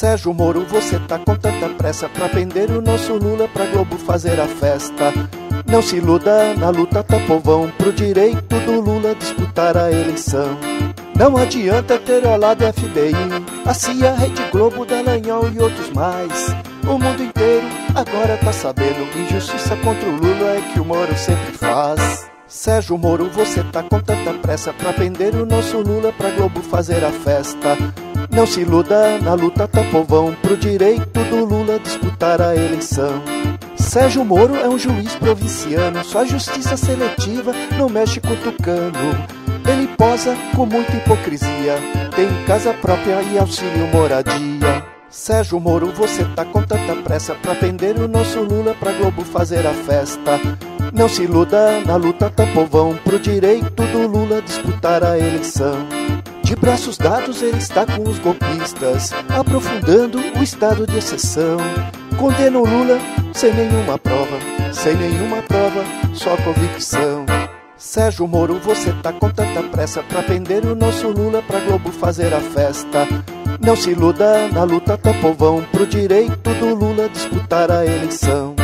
Sérgio Moro, você tá com tanta pressa pra prender o nosso Lula pra Globo fazer a festa. Não se iluda, na luta tá povão pro direito do Lula disputar a eleição. Não adianta ter ao lado FBI, a CIA, Rede Globo, Dallagnol e outros mais. O mundo inteiro agora tá sabendo que injustiça contra o Lula é que o Moro sempre faz. Sérgio Moro, você tá com tanta pressa pra prender o nosso Lula pra Globo fazer a festa. Não se iluda, na luta tá povão pro direito do Lula disputar a eleição. Sérgio Moro é um juiz provinciano, sua justiça seletiva não mexe com o tucano. Ele posa com muita hipocrisia, tem casa própria e auxílio moradia. Sérgio Moro, você tá com tanta pressa pra prender o nosso Lula pra Globo fazer a festa. Não se iluda, na luta tá povão pro direito do Lula disputar a eleição. De braços dados ele está com os golpistas, aprofundando o estado de exceção. Condena o Lula sem nenhuma prova, sem nenhuma prova, só convicção. Sérgio Moro, você tá com tanta pressa pra prender o nosso Lula pra Globo fazer a festa. Não se iluda, na luta tá povão pro direito do Lula disputar a eleição.